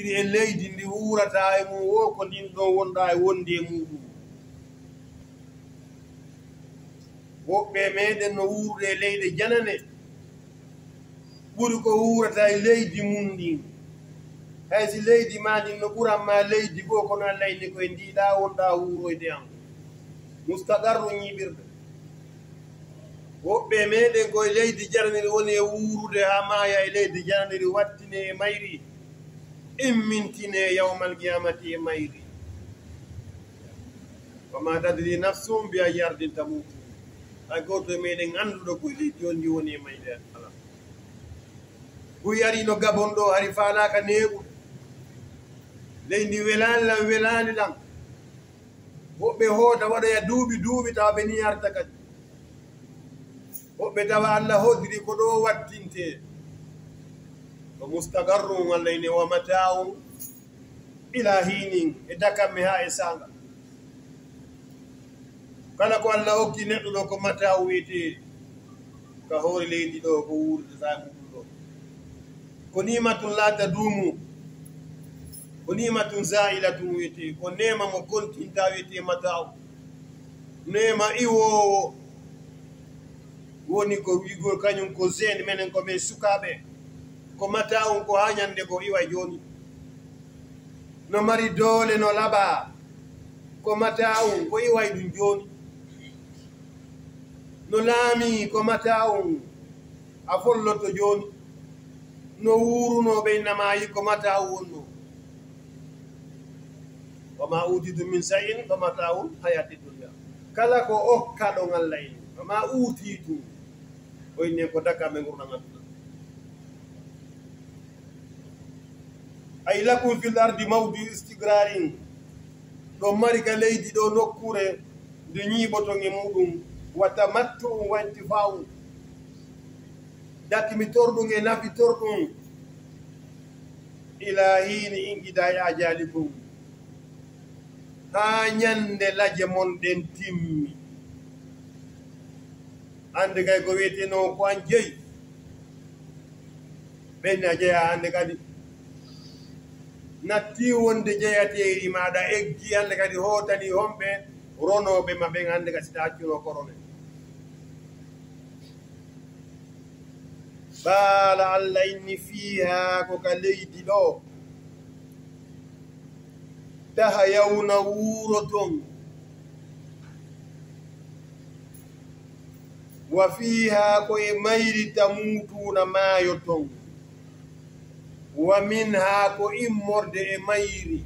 jippiri e leydi ndi wuurata e mum wo ko ndin ɗon wonɗa e wondi e muɗum. Woɓɓe meɗen no wuurde e leyɗe janane ɓuri ko wuurata e leydi mum ndin haysi leydi ma ndin no ɓuranma leydi goo kono allahni koye ndiɗa wonɗa wuuroyde an mustagarru ñiɓirde woɓɓe meɗen koye leydi jananiri woni e wuurude ha maya e leydi jananiri wattine e mayri. immintine yawmal qiyamati e mayri. Wama tadri nafsum mbiya yardinta mum hay goto e meɗen annduɗo guyli jonni woni e mayde ala. Guy no gabon ɗo hari falaka neeɓu ley ndi welani lan welani lan. Woɓɓe hoota waɗoya duuɓi duuɓi tawa ɓe ni yarta kadi. Woɓɓe tawa allah hoddiri ko ɗo wattinte. Ko mustagarrum allah wa mataum ila hinin e dakamme ha e kala ko allah hokki neɗɗo ɗo ko mataw witi ka hoore leydi ɗo ko wuurde sa muɗum ko nimatun laata duumu ko nimatun zailatu wiyete ko nema mo kontinta wiyete mataw nema iwowo woni ko wigol kañum ko zene menen ko ɓe sukaɓe ko mata on ko ha ñande ko iwa joni. No mari doole no laɓa ko mata on ko iway ɗum joni. No laami ko mata on a folloto joni. No wuruno namayi ko mata on wonno wama utitu min sayin ko mata on hayati dunia. Kala ko okka do allah en wama utitu. Inne ko daka me gurɗagatuna ay lakum fil ardi mawdi istigrarin. Ɗo mari ka leydi ɗo nokkure nde ñiiɓoton e muɗum. Wa tamattu'um wa intifa'um dakimi torɗum e nafi torɗum. Ila hini ingidaye ajalikum haa ñannde laje mon ɗen timmi. Ande kay ko wiyeteno ko an jeyi. Ɓenni a jeya hande kadi. Natti wonde jeeyateri maɗa eggi hande kadi hotani homɓe ronoɓe ma ɓen hande ka sita haccino korone baala allah inni fiha ko ka leydi ɗo taha yawna wuuro ton wa fiha koye mayrita mutuna maayo ton ومنها كوئم مرد ميري.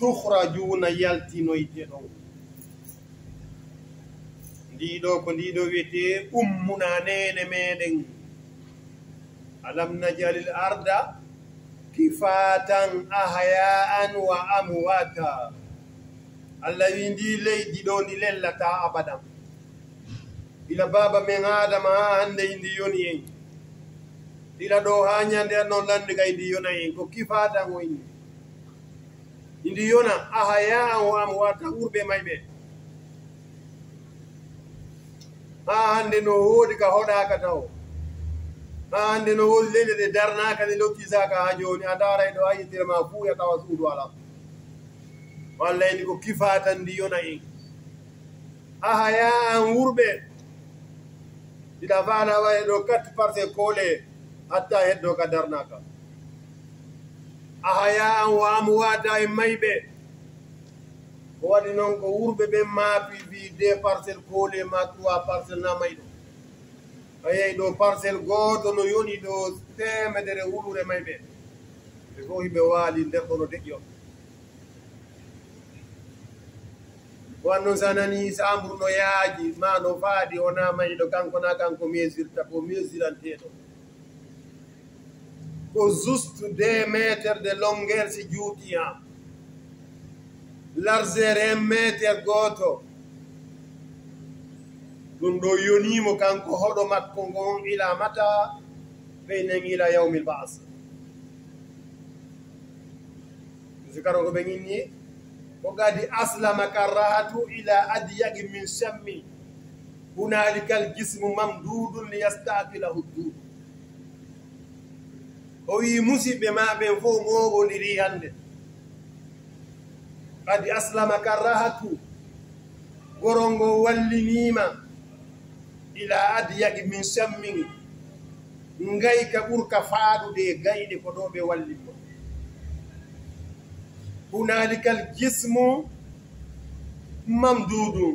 تخرجون يالتي نويتنو ديدو كنديدو ويتي أمنا نين ميدن. ألم نجل الأرض كفاتا أحياء وأمواتا. الذين دي لي دي دون دي للتا أبدا. إلى بابا من آدم آهن دي يوني ila ɗo ha ñande noon lande ka indi yona en ko kifatan o indi indi yona ahaya an am wata urbe mayɓe ha hande no woodi ka hoɗaka taw ha hande no woodi leyɗe ɗe darnaka ɗe zaka ha joni a daray ɗo ha yittere ma fuu ya tawa suudu ala. Walla indi ko kifatan ndi yona en ahaya an wurɓe ɗiɗa fala waye ɗo quatre parce kole hatta heddo ka darnaka ahaya an wa amwata e mayɓe ko waɗi noon ko wurɓe ɓe maapi wi deux parcelle koole ma trois parcelle na mayɗo a yehi ɗo parcelle gooto no yoni ɗo temedere wulure mayɓe ɓe fof hiɓe waali nder ɗo no deƴƴo wan noon sa nani samru no yaaji ma no faadi wona mayɗo kanko na kanko mesirta ko mesiranteɗo ko juste deux métre de longueur si juuti ha largeur un métre gooto ɗum ɗo yonimo kanko hoɗo makko ngon ila ilamata ɓeynen ila yawmil bas sikaro ko ɓe inni ko gadi aslama karrahatu ila adyagi min shammi. Hunalika al jismu mamdudun liyastakilahu dudu o wi musidɓe ma ɓen fof mowondiri hannde. Kadi aslama karrahatu gorol ngol walliniima ilaa adiyagi min sammini ngayka ɓurka faaɗude e gayɗe ko ɗo ɓe wallinmo hunalikal jismu mamdudum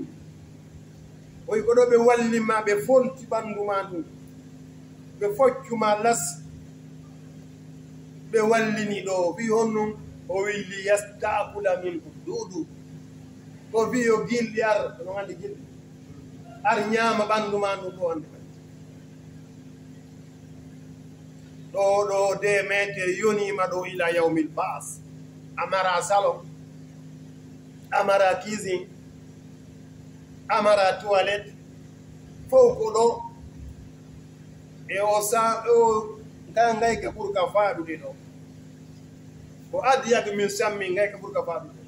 oyi ko ɗo ɓe wallima ɓe fonti ɓanndu ma ndum ɓe foccuma las ɓe wallini ɗo o wi honɗum o willi yastakula minhum ɗuɗu o wi yo gilɗi ar no andi gilɗi. Ar ñaama ɓanndu ma ɗum ɗo ande fay ɗo ɗo de metere yonima ɗo ila yawmil bas amara salon amara cuisine amara toilette fof ko ɗo. E o sa e o tan ngay ka bur ka faadu de do ko adiyak min sammi ngay ka bur ka faadu de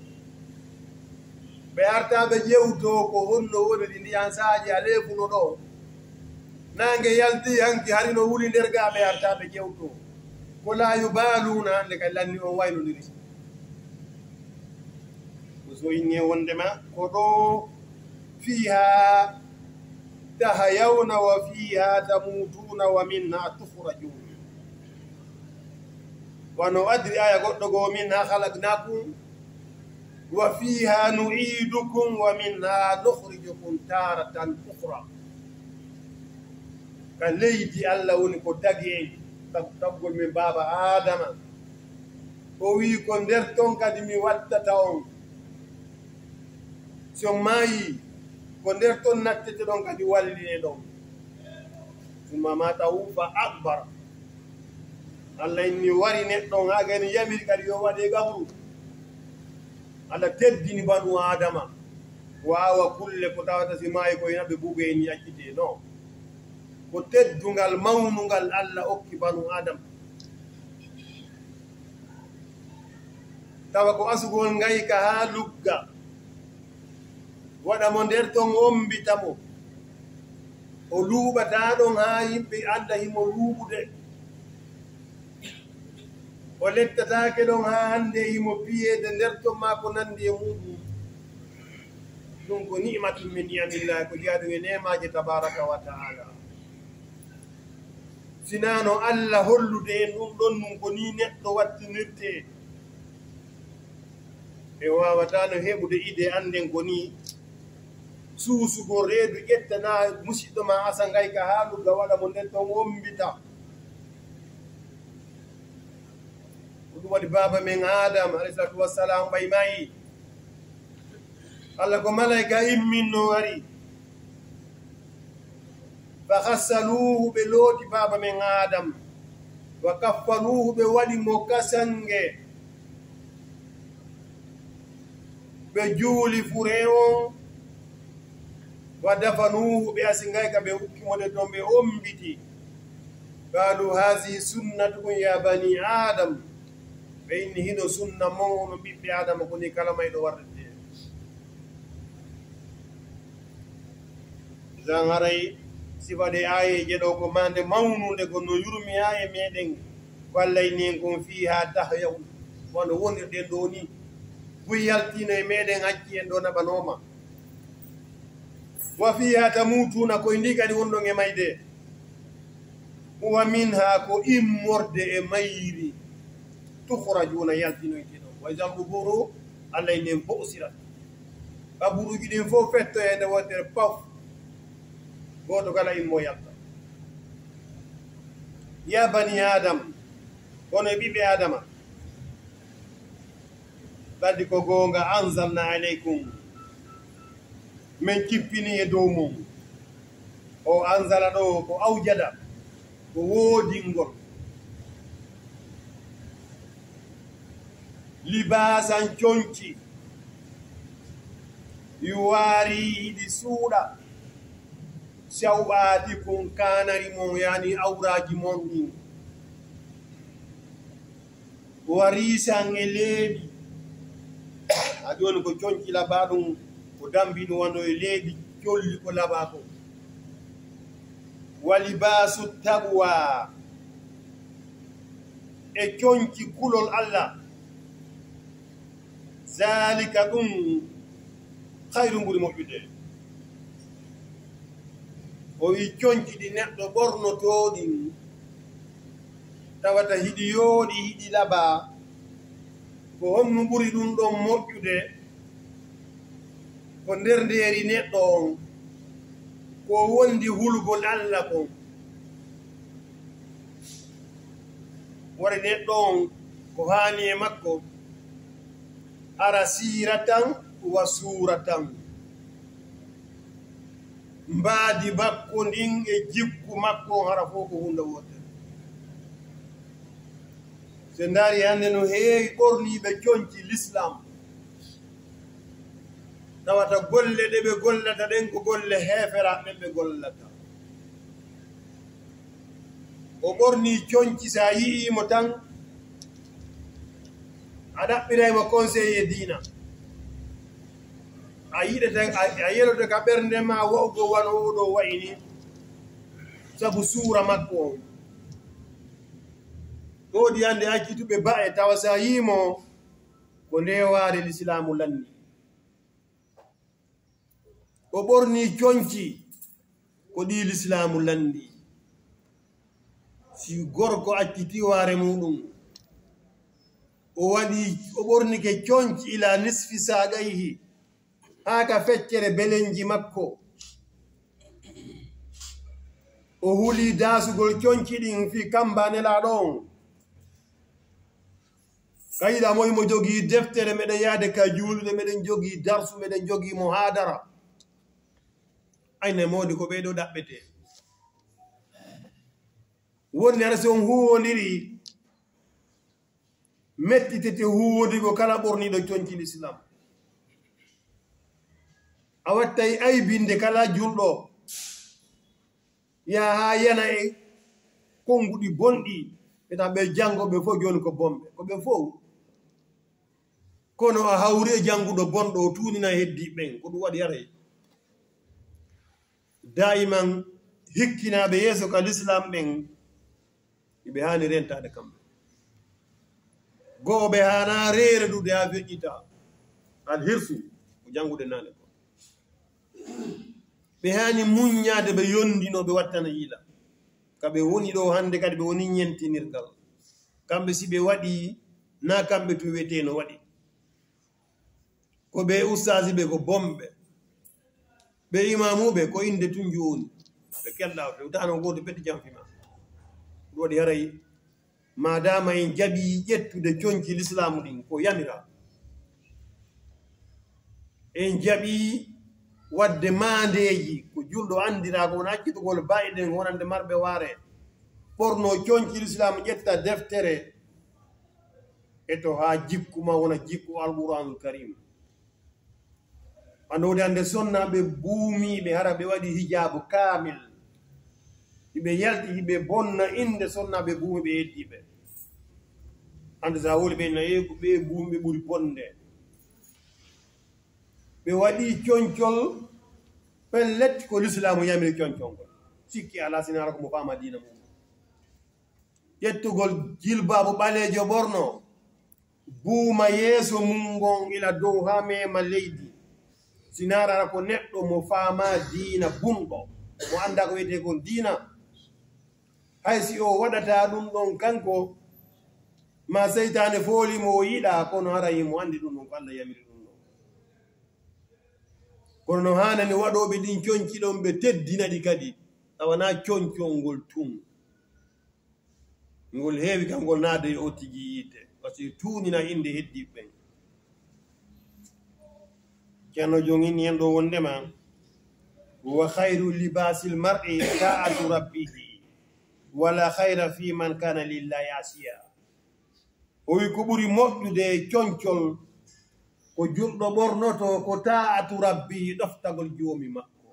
be arta be jewto ko honno woni di ndiyan saaji alefu no do nange yalti hanki harino wuli nder ga be arta be jewto ko la yubaluna le kallanni on wayno ndiri ko so inne wonde ma ko do fiha تهيون وفيها تموتون ومنا تخرجون wano adri aya goɗɗo go minha halaknakum wa fiha nuidukum wa minha nukhrijukum taratan ukhra ka leydi allah woni ko dagi en taggol min baba adama o wi ko nder ton kadi mi wattata on so maayi ko nder ton nattete ɗon kadi walline ɗon summa mata ufa akbar allah inni wari neɗɗon ha gani yamiri kadi yo waɗe gabru. Allah teddini banu adama. Wawa kulle ko tawata si maayi koyna ɓe bugo en yaccite non ko teddungal mawnungal allah okki banu adama tawa ko asugol ngayka ha lugga. Waɗa mo nder ton ombita mo. O luuɓata ɗon haa yimɓe adda himo luuɓude. o lettatake ɗon ha hande himo biyede nder ton ma ko nandi e muɗum ɗum ko nimatum min niamillahi ko jeya ɗum e nemaji tabaraka wa taala sinano allah hollude en ɗum ɗon ɗum ko ni neɗɗo wattinirte e wawatano heɓude ide anden ko ni suusugo reedu ƴettana musidɗo ma asa asangayka haaluga waɗa mo nden ton wombita ɗum waɗi baba men adam alayhi salatu wassalam ɓay mayi allah ko malayika imminno wari fa hassaluhu ɓe looti baaba men adam. Wa kaffanuhu ɓe waɗi mo kasange ɓe juuli fure on wa dafanuhu ɓe asingayka ɓe hukkimode ton ɓe ombiti. Qalu hasi sunnatukum ya bani adam ɓe inni hino sunna mawno ɓiɓɓe adama koni kala mayɗo wardete jan haray sifaɗe ayeje ɗo ko mande mawnude ko no yurmi aye meɗen wallay nin kon fi ha tahyaw wano wonirɗen ɗo ni. Buy yaltino e meɗen hacci en ɗo naɓanoma wa fiha tamutuna koye ndi kadi wonɗon e mayde huwa min ha ko immorde e mayri tuhrajuna yaltinoytino alay nem allah usira. Ba buru kaburuji ɗin fof fetto e nde wontere paf. Goto kala immo yalta ya bani adam kono e ɓiɓɓe adama. Badi ko gonga anzalna aleykum min kipini e dow mum o anzala ɗo ko awjada. Ko woodingol libasan coñci yuwari yiɗi suuɗa sawɓaati kon kanari mon yani awraji mon ɗin warisan e leeɗi ha woni ko coñci labaɗum ko dambino wano e leeɗi colli ko laɓa ko wa libasu tabwa. E coñci kulol allah zalika ɗum hayru ɓuri moƴƴude. O wi coñci ɗi neɗɗo ɓornotoɗi tawata hiɗi yooɗi hiɗi laɓa ko honno ɓuri ɗum ɗon moƴƴude ko nder ndeeri neɗɗo on ko wondi hulgol allah kon wari neɗɗo on ko haani e makko ara siira tan wa suura tan mbaadi bakko ndin e jikku makko hara fof ko hunde wotere so ndaari hannde no heewi ɓorniiɓe coñci l'islam. Tawata golle ɗe ɓe gollata ɗen ko golle heeferaɓe ɓe gollata. O ɓornii coñci so a yi'iimo tan a ɗaɓɓiraymo conseil e diina. A yiɗata a yeloto ka ɓerndema wawgo wan oɗo wayni sabu suura makko on woodi hannde hakkituɓe ba'e tawa sa yimo ko ndewaare l'islamu lanni o ɓorni coñci ko ɗi l'islamu lanndi. Si gorko accitiware muɗum o waɗi o ɓornike coñci ila nisfi saagayhi haa ka feccere belenji makko. O huli daasugol coñci ɗin fi kamba nelaaɗo on kayila moy jogii deftere meɗen yahde ka juulude meɗen jogii darsu meɗen jogii mo haadara ayne moodi ko ɓeeɗo ɗaɓɓete. Wonni ara so on huwodiri mettitete huwodigo kala ɓorniɗo conci l'islam. A wattay aybinde kala julɗo. Yaha yana e konguɗi bonɗi. Ɓeta ɓe janngoɓe fof joni ko bomɓe ko ɓe fof kono a hawri e jannguɗo bonɗo o tunina heddi ɓen ko ɗum waɗi yaray daiman hikkinaɓe yeeso ka l'islam ɓen eɓe hani rentade kamɓe. go'o ɓe hana reere ɗuɗe ha feƴƴita alhirsu ko janngude nane ko. Ɓe hani muññade ɓe yondino ɓe wattana yiila kaɓe woni ɗo hande kadi ɓe woni ñentinirgal kamɓe si ɓe waɗi na kamɓe to wiyeteno waɗi ko ɓe ustasi ɓe ko bomɓe ɓe imamuɓe ko inde tun jowoni ɓe kellaɓe fewtano goto peɗi jamfima. Ɗum waɗi haray madama en jaɓi ƴettude jonki l'islamu ɗin ko yamira. En jaɓi wadde maandeeji ko julɗo andira ko wona accitugol bayiɗen wonande marɓe waare. Ɓorno jonkil l'islamu ƴetta deftere e to haa jikkuma wona jikku alqouranul karim andowde hande sonnaɓe buumiɓe hara ɓe waɗi hijabu kamil hiɓe yalti hiɓe bonna inde sonnaɓe buumiɓe heddiiɓe heddiɓe hande sa woli ɓe ko ɓe buumi ɓe ɓuri bonde ɓe waɗi coñcol pellet ko l'islamu yamiri coñcolngol sikki ala sinara ko mo fama dina mum ƴettugol jilbaabo ɓalejo ɓorno buuma yeeso mum ngon ila dow ha mema leydi sinarara ko neɗɗo mo fama diina bumɗo mo anda ko wiyetee kon diina hay si o waɗataa ɗum ɗon kanko ma seytane foolimo o yiɗa kono hara yimo andi ɗum ɗon ko allah yamiri ɗum ɗon kono no hanani waɗoɓe ɗin coñci ɗon ɓe teddinaɗi kadi tawana coñcol ngol tun ngol heewi kam ngol naade e o tigi yiite par ce que tuunina inde heddiɓe ɓen. Ceerno jongini hen ɗo wondema wa hayru libasil mar'i ta'atu rabbihi wala hayra fi man kana lillahi asiya. o wi ko ɓuri moƴƴude e concol ko julɗo ɓornoto ko taatu rabbi ɗoftagol joomi makko.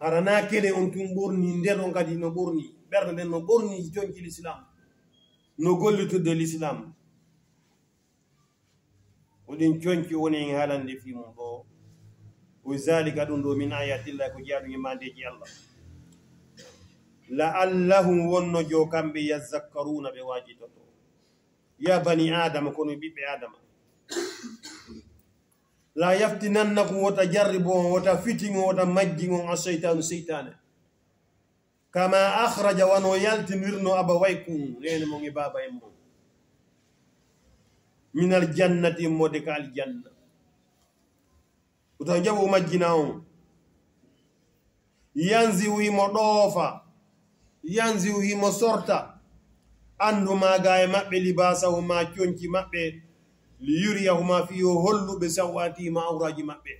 Harana kene on tun ɓorni ndeno kadi no ɓorni ɓerde nden no ɓorni jonki l'islam no gollitude l'islam. Oɗin conki woni en haalande fimum ɗo. O zalika ɗum ɗo min ayatillah ko jeyaɗum e mandeji allah. لعلهم ونو جو كمبي يذكرون بواجدته. يا بني آدم كونوا بيبي آدم. لا يفتننكم وتجربون وتفتن وتمجن الشيطان سيطان. كما أخرج ونو يلتنرن أبويكم. لين من بابا يمون من الجنة مودك الجنة. وتجبوا مجناهم. ينزوي مضوفا. yanziu himo sorta. Andu maga e maɓɓe libasahu ma conci maɓɓe liyuriyahuma fi yo holluɓe sawatima awraji maɓɓe.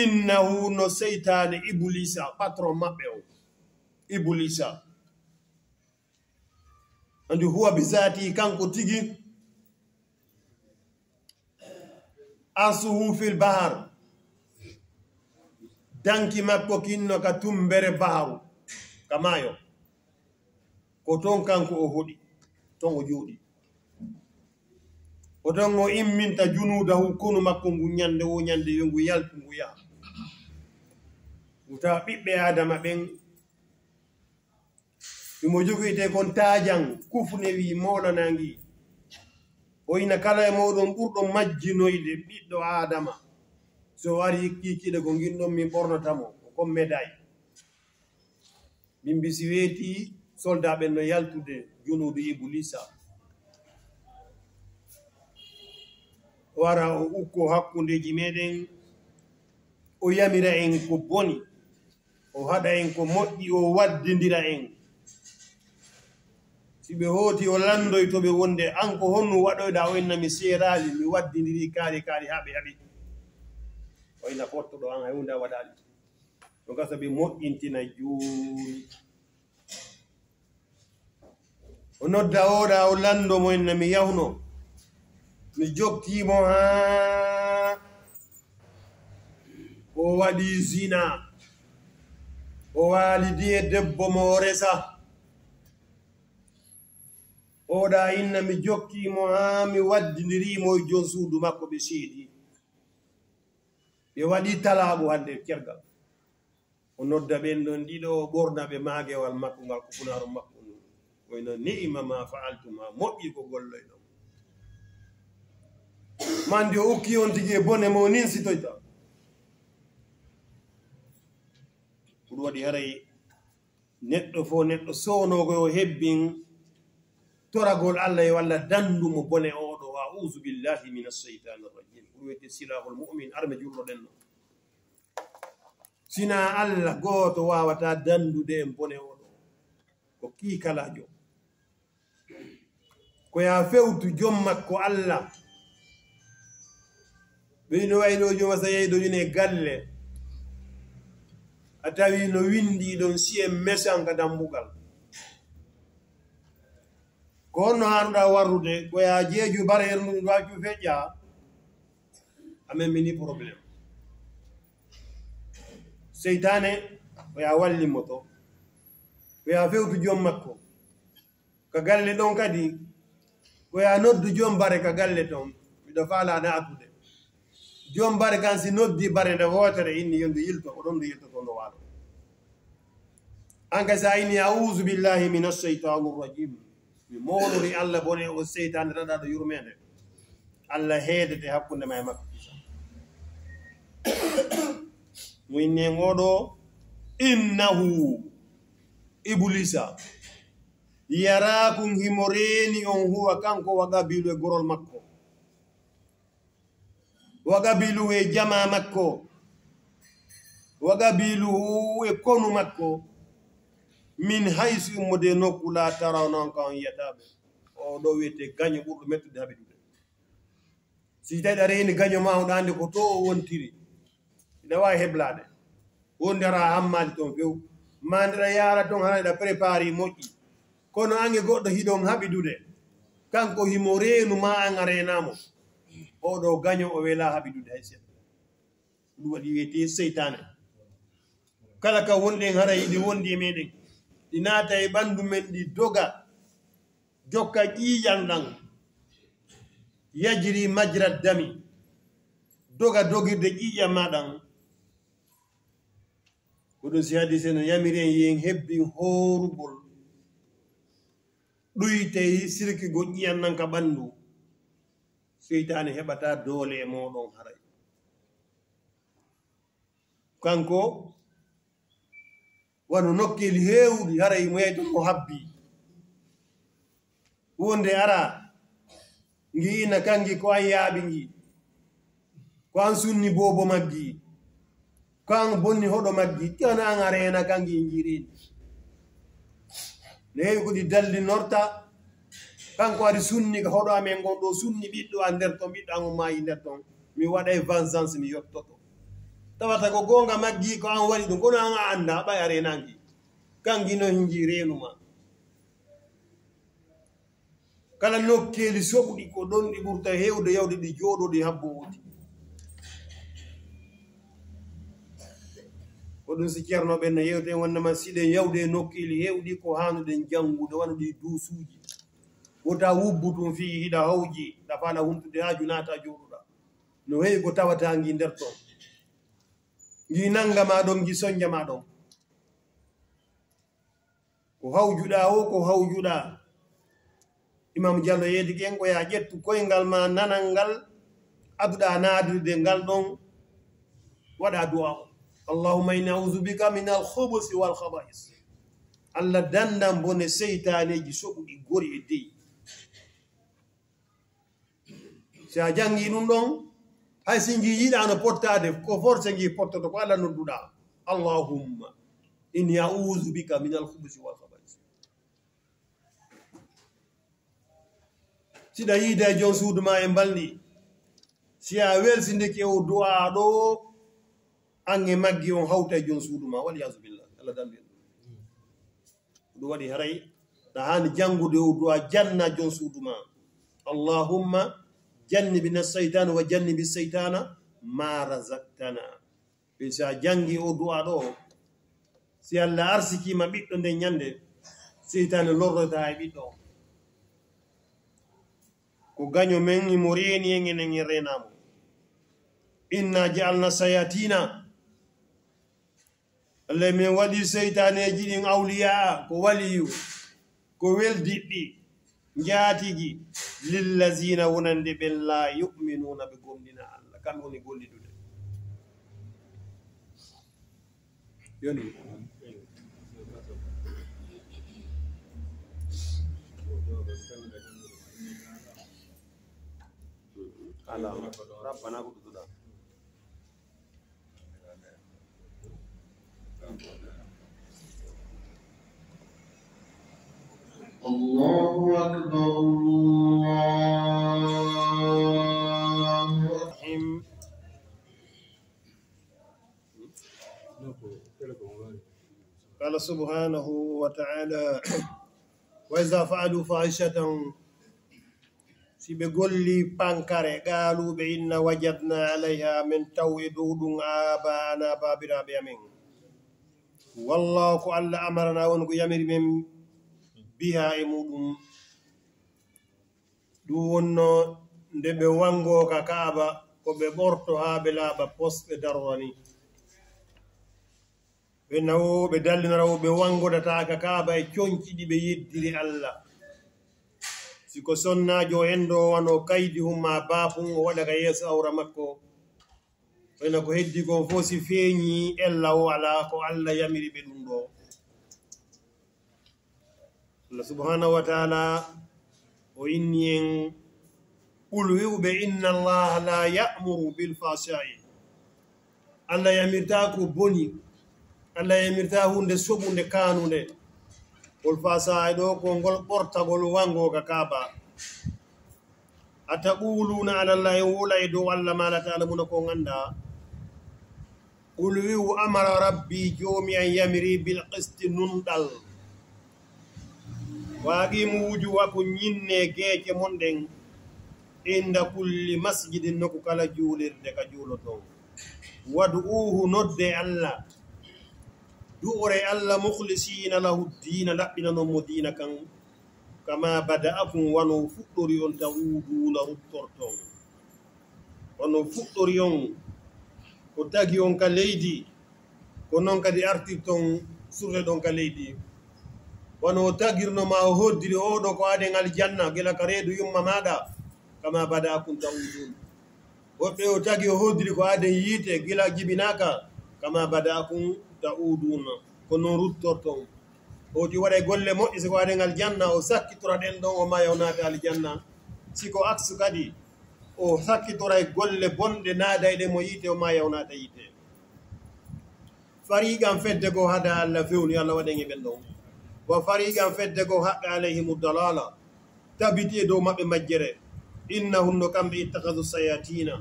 Innahu no seytane iblisa patron maɓɓe o. Iblisa. Andi huwa bisati kanko tigi. Asuhu fil bahar. Danki makko kinno ka tumbere baharu. Ka mayo ko ton kanko o hoɗi ton o juuɗi o ton o imminta junudahu konu makko ngu ñande wo ñande yo ngu yaltu ngu yaha ngu tawa ɓiɓɓe adama ɓen ɗumo jogoyte kon taajan kufne wi moɗanangi o ina kala e moɗon ɓurɗo majjinoyde ɓiɗɗo adama. So wari kikiɗe ko ginɗon min ɓornotamo ko kon médaille min bisi weeti soldat ɓen no yaltude junudu ibulisa wara o ukko hakkundeji meɗen o yamira en ko boni o haɗa en ko moƴƴi o waddidira en. Si ɓe hooti o landoy to ɓe wonde an ko honnu waɗoyɗa o inna mi seerali mi waddidiri kaari kaari ha ɓe haɓi o ina fottoɗo an hay hunde a waɗali ɗo gasa ɓe moƴƴintina juuri o nodda oɗa o lando mo inna mi yahno mi joktimo ha o waɗi zina. O walidi e debbo mo resa oɗa inna mi jokkimo ha mi waddidirimo e jon suudu makko ɓe seedi. Ɓe waɗi talaɓo hande kergal o nodda ɓen ɗon ɗiɗo ɓorna ɓe magewal makko ngal ko funaro makko oyno ni'ima ma faaltuma moƴƴi ko golloyɗo mandi o ukki on tigi e bone mo nin sitoyta ɗum waɗi haray neɗɗo fo neɗɗo sownogo o hebbin toragol allah e walla dandumo bone oɗo ausu billahi min alcheytani irrajim ɗum wiyete silahul mumin arme julɗoɗen no sina allah gooto wawata dandude bone oɗo ko kiikalajo ko ya fewtu jom makko allah ɓeyno wayno joma sa yeydoñune galle. A tawi no windi ɗon siye mesan ka dambugal. Ko honno hanuɗa warrude koya jeeju bare hernuɗum ɗo accu feƴƴa amen mini probléme seytane koya wallimo to koya fewtu joom makko ka galle ɗon kadi koya noddu joom bare ka galle ton miɗo falana atude joom bare kan si noddi bare nde wotere inni yondu yilto ko ɗon ndu yiltoto ndo waalo an ka sa inni ausu billahi min alcheytanu rrajim mi moolori allah bone o seytane taɗaɗo yurmede allah heedete hakkunde ma e makko muyinnen oɗo innahu iblisa. Yarakum himo reeni on huwa kanko wagabilu e gorol makko. Wagabilu e jama makko. Wagabiluhu e konu makko. Min haysu ummode nokku la tarawna on ka on yiyataɓe. O ɗo wiyete gaño ɓurɗo mettude haɓe ɗuɗe. Si tawi a reeni gaño ma on ɗande ko to o wontiri. ina wawi heblade. Wondera hammali toon few ma ndeɗa yara toon hana ɗa prépari moƴƴi. Kono ange goɗɗo hiɗon haɓidude kanko himo reenu ma an a renamo oɗo gaño o wela haɓidude hay seeɗa. Ɗum waɗi wiyete seytane kala ka wonɗen hara yiɗi wondi e meɗen ɗi naata e ɓandu men ɗi doga jokka ƴiiƴal ɗan yajiri majra dami. Doga dogirde ƴiiƴa maɗan kudusi hadise no yamiren yen hebbin horugol. Ɗuytey sirki go goƴƴiyannan ka ɓanndu seytani heɓata doole e moɗon haray. Kanko wano nokkil heewɗi haray moyey ton habbi. Wonde ara ngi'ina kangi ko an yaaɓi ngi ko an sunni boobo maggi. ko an bonni hoɗo maggi ƴona an a reena kangi njiridi ne heewi ko ɗi dallinorta kanko ari sunni ka hoɗo amen gon ɗo sunni ɓiɗɗo a nder ton ɓiɗɗo an o maayi nder ton. Mi waɗay vengeance mi yettoto tawata ko gonga maggi ko an waɗi ɗum kono an a anda ɓay a reenangi kangi no hinji reenuma kala nokkeli soɓuɗi ko ɗon ɗi ɓurta hewde yawde ɗi jooɗoɗi habbo woti ɗum si ceernoɓen no yewte wonnama siɗen yawde nokkili hewɗi ko hanuɗen janngude wona ɗi duusuji wota wubbu tum fii hiɗa hawji ɗafaɗa humtude haju naata jooɗuɗa no heewi ko tawata ngi nder ton ngi nanga ma ɗon ngi soñja ma ɗon. Ko hawjuɗa o ko hawjuɗa. Imam diallo yeedi ken ko ya ƴettu koyngal ma nanal ngal aduɗa naadude ngal ɗon waɗa duwa o اللهم إنا أعوذ بك من الخبث والخبائث الله دندن بون سيطان يسوب إغوري إدي ساجانجي نون hay si ngi yiɗano pottade ko force ngi pottoto ko allah nodduɗa allahumma inni audu bika min alhubusi walhabais siɗa yiida e joom suudu ma e mbalɗi si a welsindike o du'a ɗo an e maggi on hawta e jon suudu ma waliyasu billah allah dambi en. Ɗum waɗi haray ɗa hani janngude o duwa janna jon suudu ma. Allahumma jannibina seytane wa jannibi seytana ma razaktana ɓe si a janngi o du'a ɗo si allah arsikima ɓiɗɗo nde ñannde seytane lorrota e ɓiɗɗo. O ko gaño men e imo reeni en enen en reenamo inna jaalna sayatina allah min waɗi seytaneji ɗin awliya ko waliyu ko weldiɗɗi jaatigi lillazina wonande ɓen la yuminuna ɓe gomɗina allah. Kam woni golliɗude yoni. Ala rabbana الله أكبر الله رحيم قال سبحانه وتعالى وإذا فعلوا فاحشة سي بيقول لي بانكاري قالوا بإن وجدنا عليها من توي دودون آبانا بابنا بيمين. wallahu ko allah amarana won ko yamiri men biha e muɗum. Ɗum wonno nde ɓe wango ka kaaba ko ɓe ɓorto ha ɓe laaɓa posɓe darorani ɓe nawo ɓe dallinarawo ɓe wangodataka kaaba e coñci ɗi ɓe yeddiri allah. Siko sonnajo o henndo wano kaydi humma baafum o waɗa ka yeeso awra makko. wayna ko heddi kon fo si feeñi ella o ala ko allah yamiri ɓe ɗum ɗo. Allah subhanahu wa taala o inni en qul wiwɓe inna allaha la ya'muru bilfasai allah yamirta ko boni allah yamirta hunde soɓunde kanunde ngol fasaye ɗo ko ngol ɓortagol wangoga kaba ataquluna ala llahi wula e dow allah ma la talamuna ko ganda qul wiw amara rabbi joomi an yamiri bil qisti nunɗal waaqimu wujuwa ko ñinne geece monɗen inda kulli masjidin noko kala juulirde ka juuloton wadu uhu nodde allah du'ore allah mukhlisina lahu dina laɓɓinanon mo dina kan kama bada akum wano fuɗɗori on tawuduna ruttorton wano fuɗɗori on ko tagi on ka leydi ko noon kadi artir ton surle ɗon ka leydi. Wono o tagirnoma o hoddiri oɗo ko aden aljanna gila ka reedu yumma maɗa kama bada akum taudun woɓɓe o tagi o hoddiri ko aden yiite gila jibinaka kama bada akum taudun ko noon ruttorton. Oti waɗa golle moƴƴi siko aden aljanna o sakkitora ɗen ɗon o ma yawnata aljanna. Siko aksu kadi o sakkitora e golle bonɗe naadayɗe mo yiite o ma yawnata yiite fariqan fedde go hada allah fewni allah waɗen e ɓen ɗon wa fariqan fedde go haqqe alayhimu dalala tabiti e dow maɓɓe majjere innahum no kamɓe ittahadu sayatina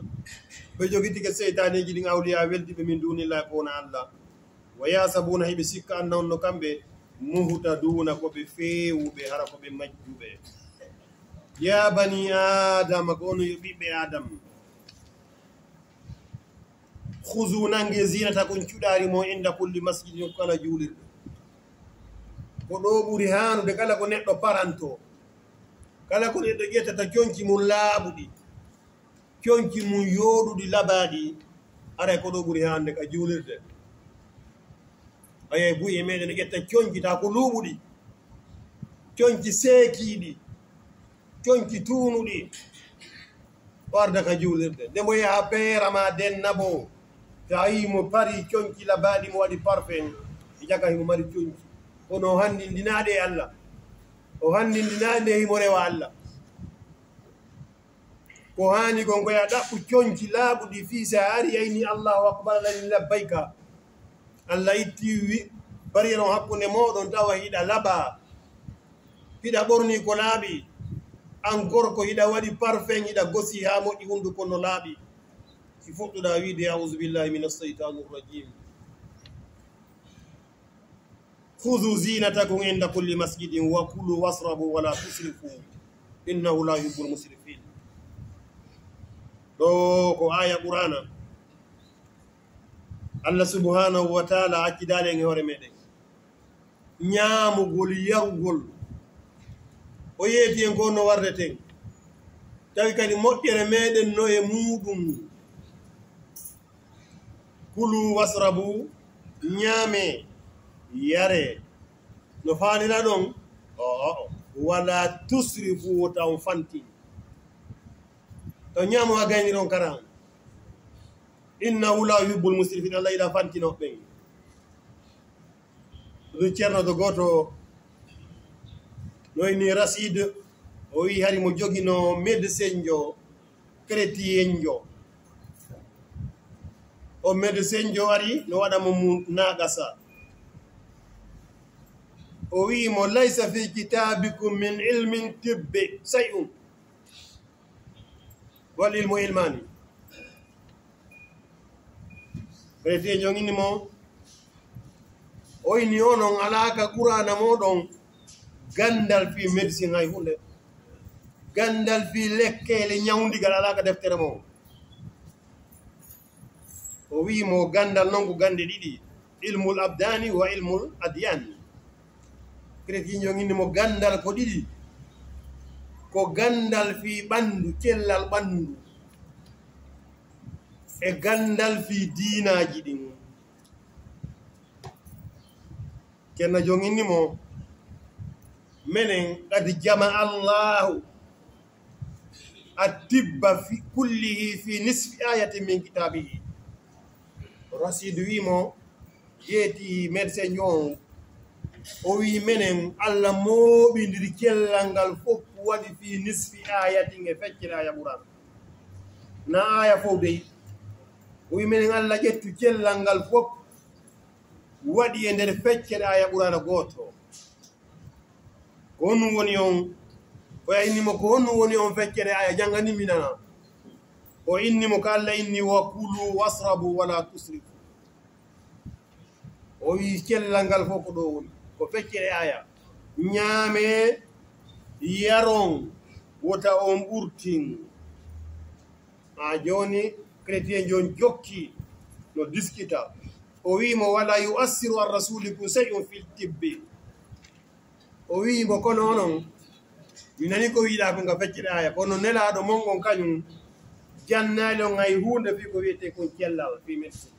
ɓe jogitike seytaneji ɗin awliya weldiɓe min dunillahi kowona allah wa yasabuna heɓe sikka annahum no kamɓe muhtaduna koɓe feewuɓe hara koɓe majjuɓe ya bani adama ko ono yo ɓiɓɓe adama husu nange zinata kon mo inda kulli masjid ko kala juulirɗo ko ɗo ɓuri hanude kala ko neɗɗo paranto. Kala ko neɗɗo ƴettata conci mum laaɓuɗi conci mum yooɗuɗi labaɗi aray ko ɗo ɓuri hanude ka juulirde ayay buy e meɗen ƴetta conci ta ko luuɓuɗi conci seekiɗi conci tuunuɗi warda ka juulirde nde mo pera peerama den nabo a yimo pari conci labaɗi mo waɗi parfum. E jaga himo mari conci kono o handi e allah o hanndindinaɗe himo rewa allah ko hani kon koya ɗaɓɓu conci laaɓuɗi fii sa ari ayni allahu akbar alani labbayka. Allah itti no hakkunde moɗon tawa hiɗa laɓa hiɗa ɓorni ko laaɓi encore ko hiɗa waɗi parfum hiɗa gosi ha moƴƴi hunduko no laaɓi si fuɗɗuɗa wiide audu billahi min alcheytanu rrajim hudu zinatakum inda kulli masjidin wa kulu wasrabu wala tusrifu. Innahu la yuhibu lmusrifin ɗo ko aya qur'ana. Allah subhanahu wa taala hakkidale en e hoore meɗen ñaamugol yarugol o yeeti en ko no wardeten tawi kadi moƴƴere meɗen no e muɗum. Kulu wasrabu ñaame yare. No faanira ɗon? Oo wala tusrifu taw fanti. To ñaamo ha gayni ɗon kara innahu la yuhibbul musrifin allah yiɗa fantinoɓɓen ɗum ceerno to goto noyni raside o wi hari mo jogino médecin jo crétien jo o médecin jo ari no waɗamo mu naagasa. O wimo laysa fi kitabikum min ilmin tibbe sey um wal ilmu ilmani. Crétien jo ginni mo o yini onon alaka qurana moɗon gandal fi médecine hay hunde gandal fi lekkele ñawdigal alaka deftere mo. O wimo gandal noon ko gande ɗiɗi ilmul abdani wa ilmul adyan. Chrétien jo innimo gandal ko ɗiɗi ko gandal fi ɓandu cellal ɓandu. E gandal fi diinaji ɗin. Ceerno jon innimo menen qad jama allahu. Attibba fi kullihi fi nisfi ayatin min kitabihi. Rasidu wimo yeeti médecin ñoon o wi menen allah mooɓidiri cellal ngal fof waɗi fi nisfi ayatin e feccere aya ɓuran na aya fof dey. O wi minen allah ƴettu cellal ngal fof waɗi e nder feccere aya ɓurana gooto. Ko woni on. O innimo ko honnum woni on feccere aya jangani minana. O innimo ko allah inni wa kulu wasrabu wala tusrifu. O wi cellal ngal fof ko ɗo woni. Ko feccere aya. Ñaame yaron wota on ɓurtin. Ha joni chrétien joni jokki no diskita. O wimo wala yuassiru an rasulikum sey um fil tibbi o wi mbo kono onon mi nani ko wiiɗa ko nga feccire aya. Kono nelaɗo mon on kañum jannali on hay hunde fi ko wiyete kon cellal fi médecine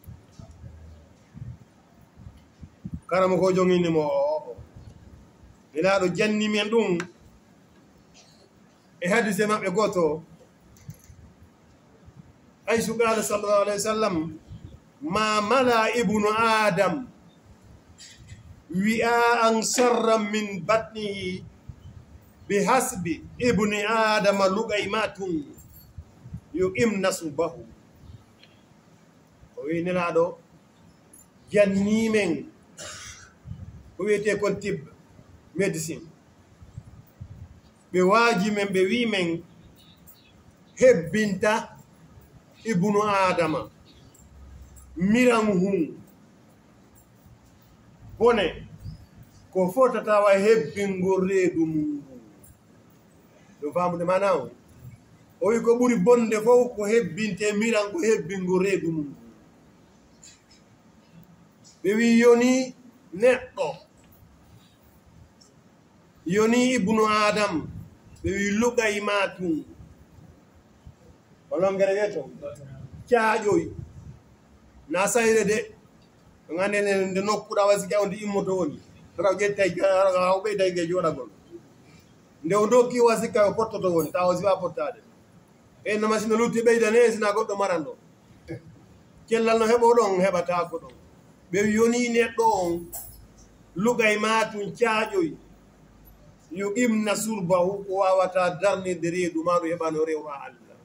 karama ko jongindimo o nelaɗo janni men ɗum e hadise maɓɓe goto ay sukaala sallallahu alayhi wa sallam ma mala ibnu adam wi'a an sarran min batnihi bi hasbi ibni adama luɓay ma yo imna subahu o wi nelaɗo jannimen ko wiyete kon tibba médecine ɓe waaji men ɓe wi men hebbinta ibnu adama. Miran hun bone ko fotatawa hebbingo reedu mum. Ɗo famude mana o. O wi ko ɓuri bonde fof ko hebbinte miran ko hebbingo reedu mum. Ɓe wi yoni neɗɗo. Yoni ibnu adam. Ɓe wi lugay ma tun ko longere wiyeto caaƴoy na sayre de. Ɗo gande nde nokkuɗa wasiki aw nde immoto woni taw ƴettay aw ɓeydayge jooɗagol nde o dokki wasikka o pottoto woni taw siwa pottade e no machine o lutti ɓeydane sina goɗɗo maranɗo cellal no heɓo ɗon heɓatako ɗon ɓe yoni neɗɗo on lugay ma tun caaƴoy yo imna surbahu ko wawata darnirde reedu ma ɗo heɓano rewha allah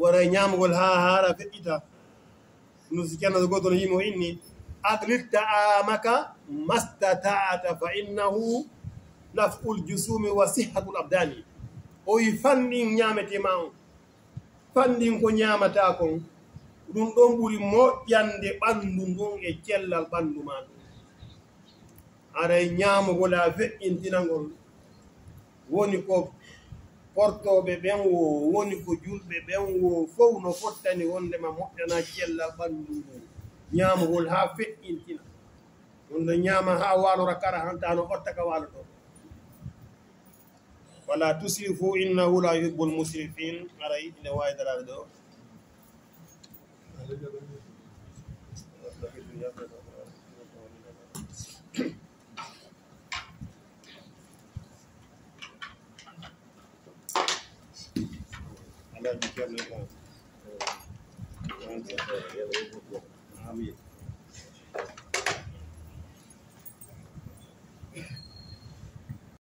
waray ñamgol ha haara feƴƴita نسكن قدر هيمو إني أقلل طعامك ما استطعت فإنه نفع الجسوم وصحة الأبدان. أي فنين نعمتي ما فنين كو نعمتاكم. دون ɗon ɓuri moƴƴande ɓanndu ngon دون cellal ɓanndu ma أري نعم ولا فئ feƴƴintinangol نقول ko portoɓe ɓen wo woni ko julɓe ɓen wo fof no fottani wondema moƴƴana cellal ɓanndu ngu ñaamugol haa feƴƴintina wonno ñaama haa waalora kara hanta no ɓotta ka waaloto wala tusrifu innahu la yuhibbul musrifin aray ine waawi daraade ɗo Gracias.